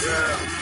Yeah.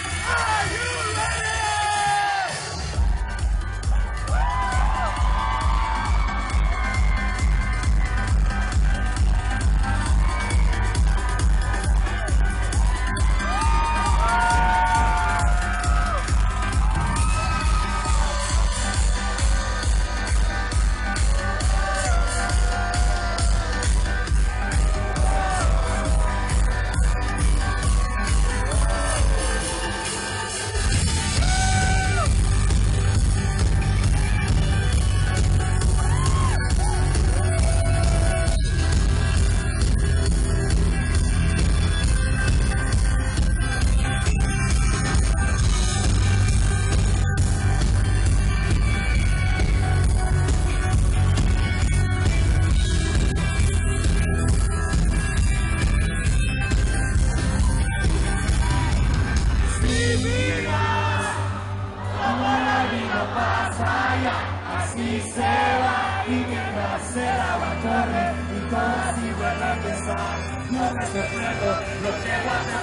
Así se va y mientras se la va a correr y todo así vuelve a empezar. No me sorprendo lo que Wanda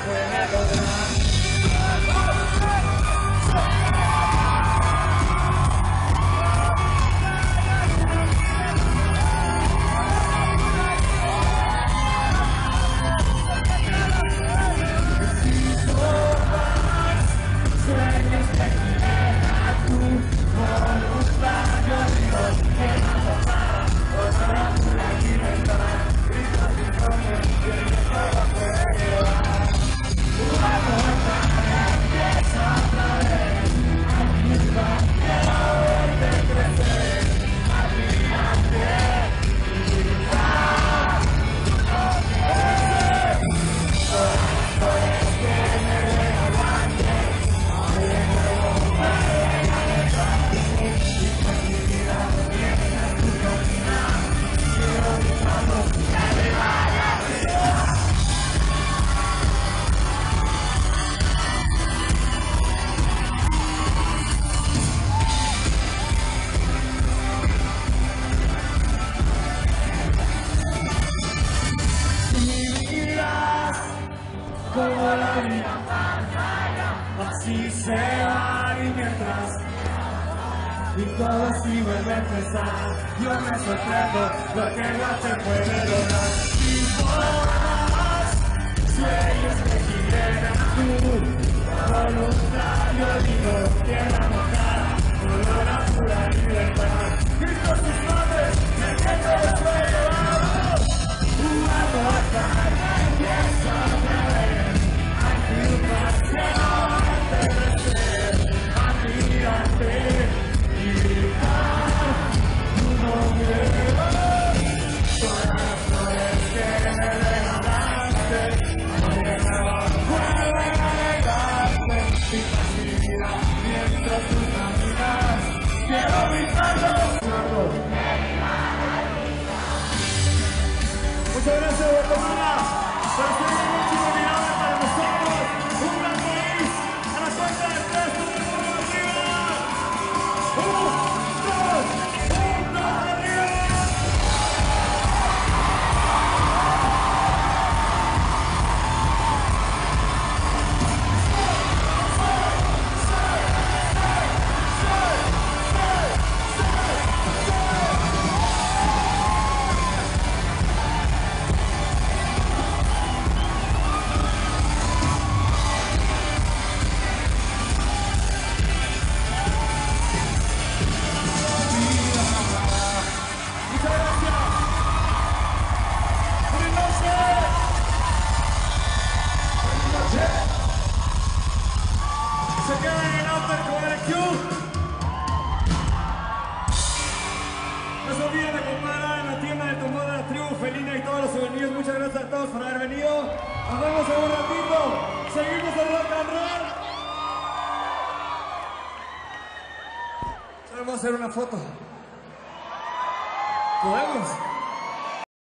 se va y mientras y todo así vuelve a empezar yo me sorprendo lo que no se puede lograr El Q. No se olviden de comprar en la tienda de Tomada de Tribu Felina y todos los souvenirs. Muchas gracias a todos por haber venido. Nos vemos en un ratito. Seguimos el rock and roll. Vamos a hacer una foto. ¿Podemos?